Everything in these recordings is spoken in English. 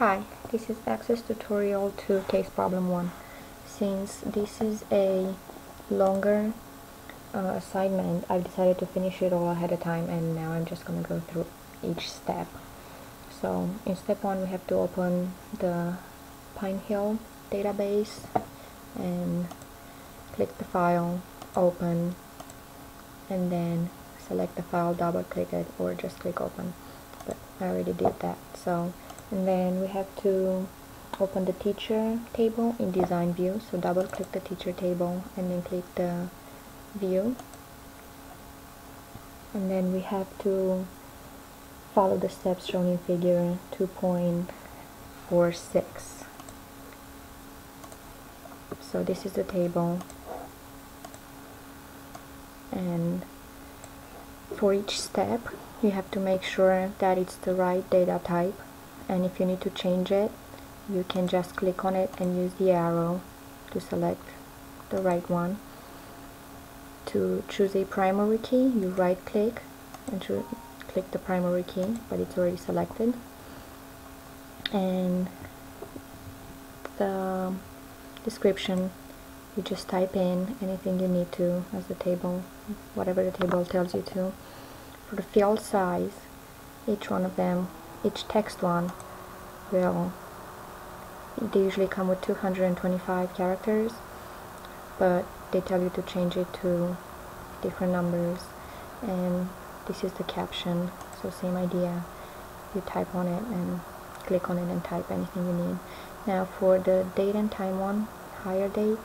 Hi, this is Access tutorial to case problem 1. Since this is a longer uh, assignment, I've decided to finish it all ahead of time and now I'm just going to go through each step. So in step 1 we have to open the Pine Hill database and click the file, open, and then select the file, double click it or just click open. But I already did that. So and then we have to open the teacher table in design view. So double click the teacher table and then click the view. And then we have to follow the steps shown in figure 2.46 so this is the table. And for each step you have to make sure that it's the right data type and if you need to change it you can just click on it and use the arrow to select the right one. To choose a primary key you right click and click the primary key but it's already selected. And the description you just type in anything you need to as the table whatever the table tells you to. For the field size each one of them each text one will they usually come with 225 characters but they tell you to change it to different numbers. And this is the caption so same idea. You type on it and click on it and type anything you need. Now for the date and time one hire date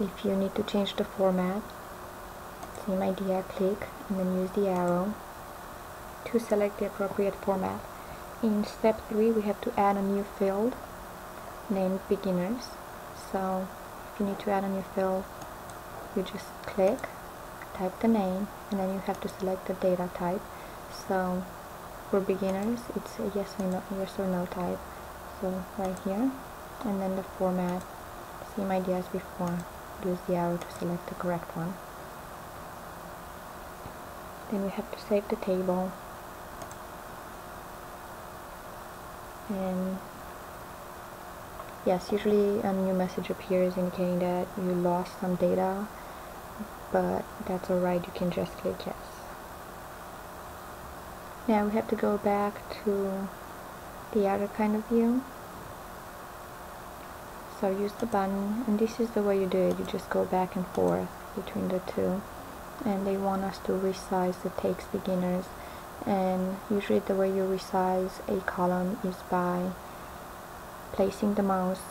if you need to change the format same idea click and then use the arrow to select the appropriate format. In step 3 we have to add a new field named beginners. So if you need to add a new field you just click, type the name and then you have to select the data type. So for beginners it's a yes or no, yes or no type. So right here and then the format, same idea as before, use the arrow to select the correct one. Then we have to save the table and yes usually a new message appears indicating that you lost some data but that's alright you can just click yes. Now we have to go back to the other kind of view. So use the button and this is the way you do it. You just go back and forth between the two and they want us to resize the text beginners and usually the way you resize a column is by placing the mouse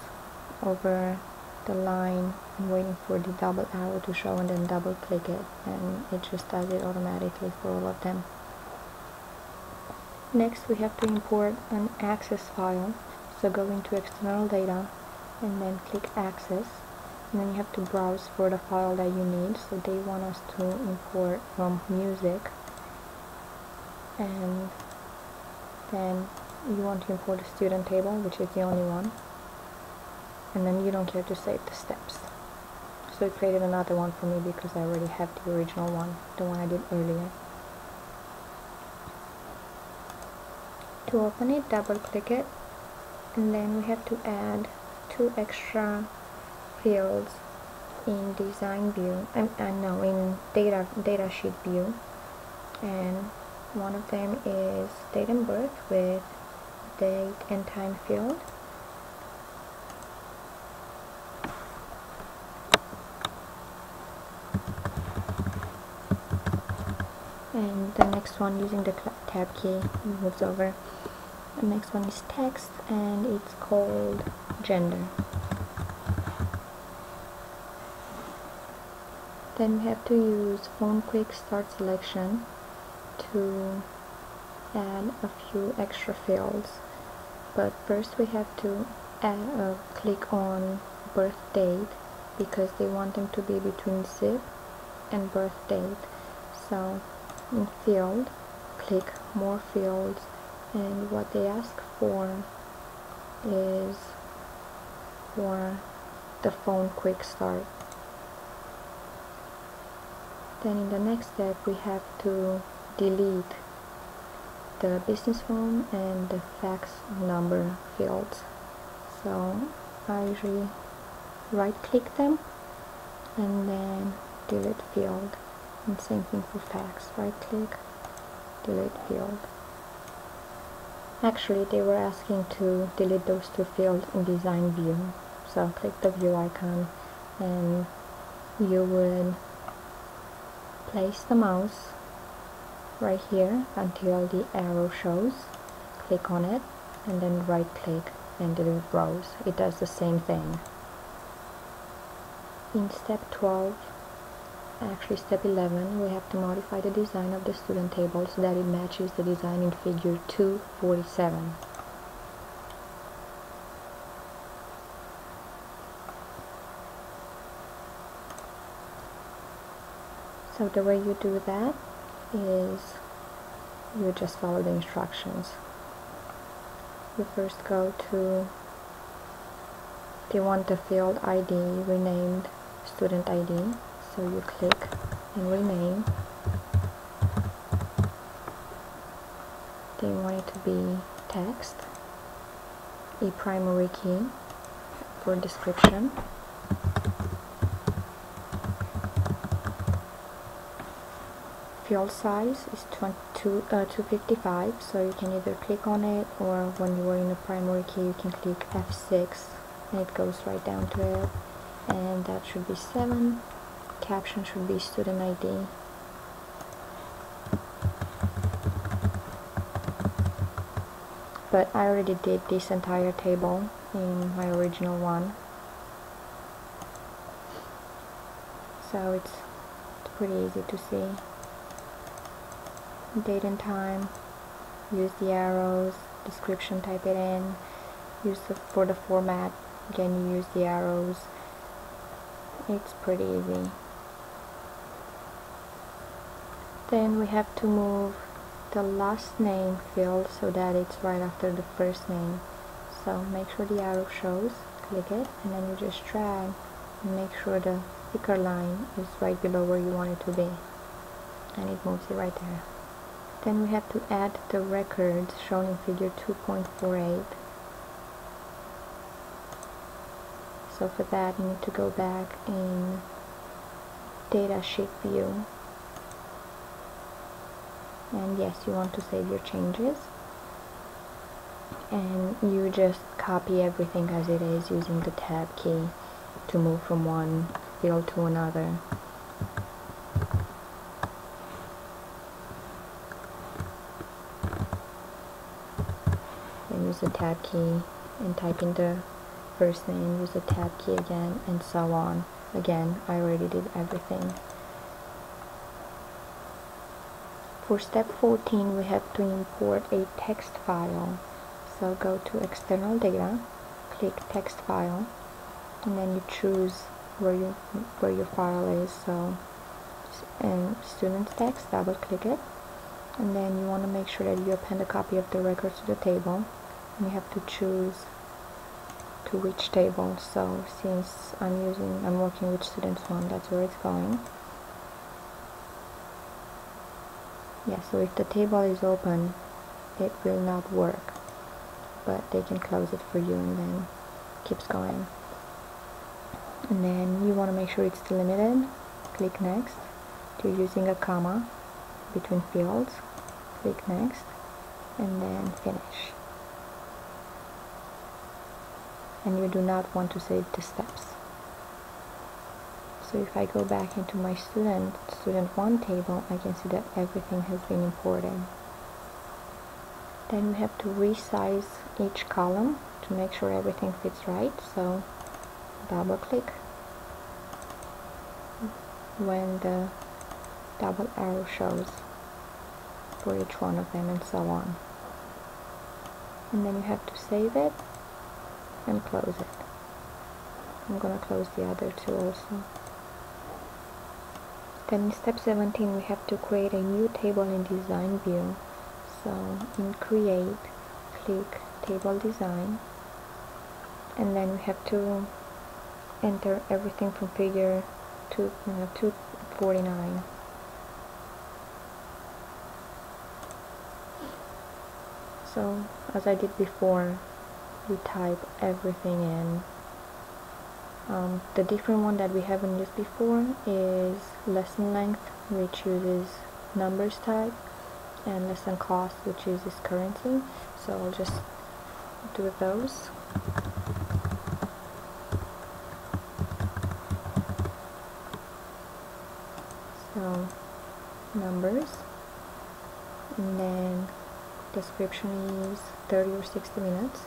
over the line and waiting for the double arrow to show and then double click it and it just does it automatically for all of them. Next we have to import an access file. So go into external data and then click access. And then you have to browse for the file that you need. So they want us to import from music and then you want to import a student table which is the only one. And then you don't care to save the steps. So it created another one for me because I already have the original one the one I did earlier. To open it double click it and then we have to add two extra fields in design view and uh, no in data data sheet view. And one of them is date and birth with date and time field. And the next one using the tab key moves over. The next one is text and it's called gender. Then we have to use phone quick start selection to add a few extra fields. But first we have to add, uh, click on birth date because they want them to be between zip and birth date. So in field click more fields. And what they ask for is for the phone quick start. Then in the next step we have to delete the business phone and the fax number fields. So I usually right click them and then delete field. And same thing for fax right click delete field. Actually they were asking to delete those two fields in design view. So click the view icon and you would place the mouse right here until the arrow shows. Click on it and then right click and delete rows. It does the same thing. In step 12 actually step 11 we have to modify the design of the student table so that it matches the design in figure 247 so the way you do that is you just follow the instructions. You first go to you want the field ID renamed student ID so you click and rename. You want it to be text a primary key for description field size is 22, uh, 255 so you can either click on it or when you are in the primary key you can click F6 and it goes right down to it. And that should be 7 caption should be student ID but I already did this entire table in my original one. So it's pretty easy to see date and time use the arrows description type it in use the, for the format again you use the arrows. It's pretty easy. Then we have to move the last name field so that it's right after the first name. So make sure the arrow shows click it and then you just drag and make sure the thicker line is right below where you want it to be. And it moves it right there then we have to add the records shown in figure 2.48. So for that you need to go back in data sheet view. And yes you want to save your changes. And you just copy everything as it is using the tab key to move from one field to another use the tab key and type in the first name, use the tab key again, and so on. Again, I already did everything. For step 14, we have to import a text file. So go to external data, click text file, and then you choose where you where your file is. So in student text, double click it, and then you want to make sure that you append a copy of the records to the table you have to choose to which table. So since I'm using I'm working with students one that's where it's going. Yeah so if the table is open it will not work. But they can close it for you and then keeps going. And then you want to make sure it's delimited click next. You're using a comma between fields click next. And then finish and you do not want to save the steps. So if I go back into my student, student 1 table, I can see that everything has been imported. Then we have to resize each column to make sure everything fits right. So double click when the double arrow shows for each one of them and so on. And then you have to save it and close it. I'm going to close the other two also. Then in step 17 we have to create a new table in design view. So in create, click table design and then we have to enter everything from figure to uh, 249 so as I did before we type everything in. Um, the different one that we haven't used before is lesson length which uses numbers type and lesson cost which uses currency. So I'll just do those. So numbers. And then description is 30 or 60 minutes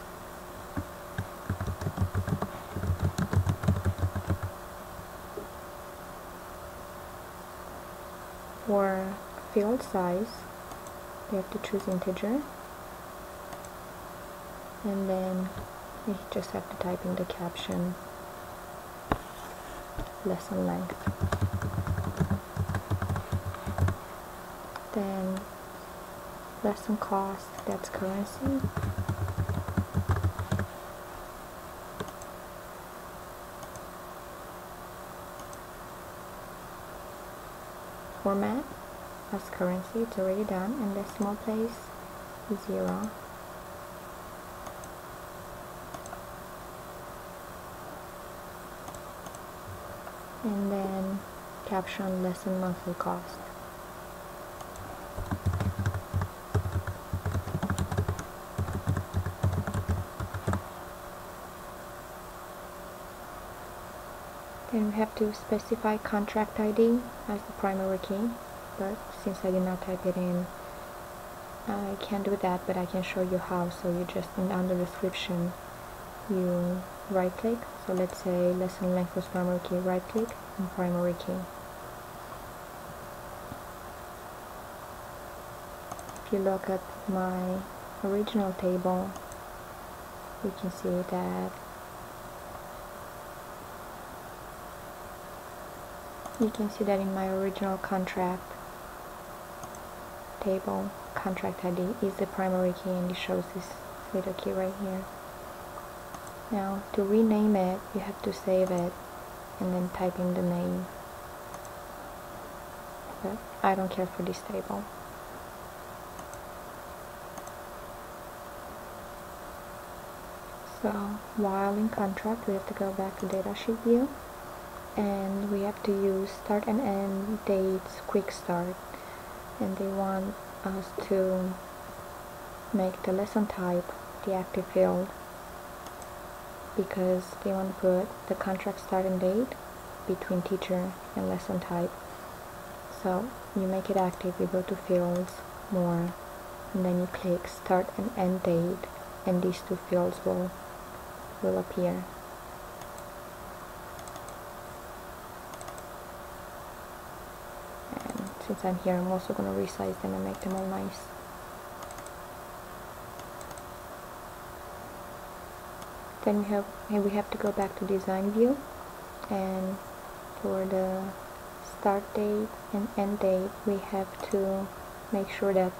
for size. You have to choose integer. And then you just have to type in the caption. Lesson length. Then lesson cost that's currency format as currency it's already done and decimal place is zero. And then caption lesson monthly cost. Then we have to specify contract ID as the primary key but since I did not type it in. I can't do that but I can show you how. So you just in under description you right click so let's say lesson length was primary key right click and primary key. If you look at my original table you can see that you can see that in my original contract table contract ID is the primary key and it shows this little key right here. Now to rename it you have to save it and then type in the name. But I don't care for this table. So while in contract we have to go back to datasheet view and we have to use start and end dates quick start and they want us to make the lesson type the active field because they want to put the contract start and date between teacher and lesson type. So you make it active you go to fields more and then you click start and end date and these two fields will will appear I'm here I'm also going to resize them and make them all nice. Then we have and we have to go back to design view. And for the start date and end date we have to make sure that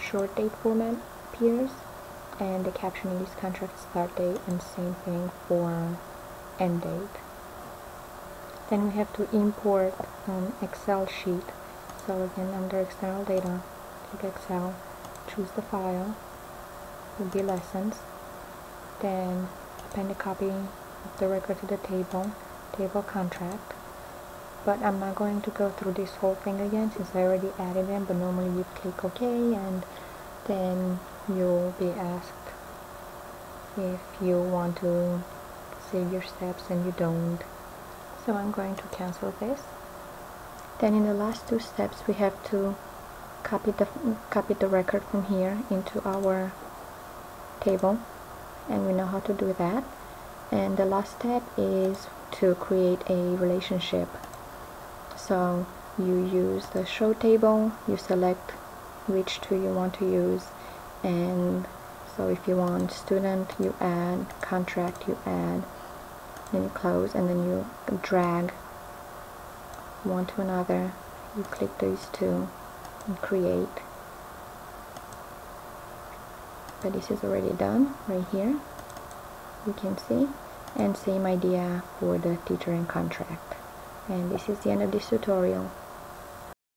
short date format appears and the caption is contract start date and same thing for end date. Then we have to import an Excel sheet so again under external data click Excel choose the file will be lessons. Then append a copy of the record to the table table contract. But I'm not going to go through this whole thing again since I already added them but normally you click OK and then you'll be asked if you want to save your steps and you don't. So I'm going to cancel this then in the last two steps we have to copy the copy the record from here into our table. And we know how to do that. And the last step is to create a relationship. So you use the show table you select which two you want to use. And so if you want student you add contract you add then you close and then you drag one to another. You click these two and create. But this is already done right here you can see. And same idea for the teacher and contract. And this is the end of this tutorial